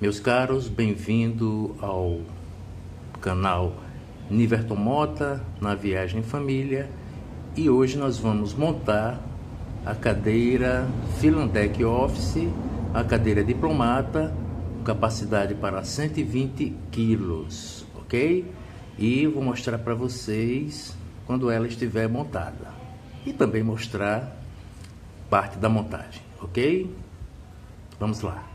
Meus caros, bem-vindo ao canal Niverton Mota na Viagem Família e hoje nós vamos montar a cadeira Filandec Office, a cadeira diplomata, capacidade para 120 quilos, ok? E vou mostrar para vocês quando ela estiver montada e também mostrar parte da montagem, ok? Vamos lá.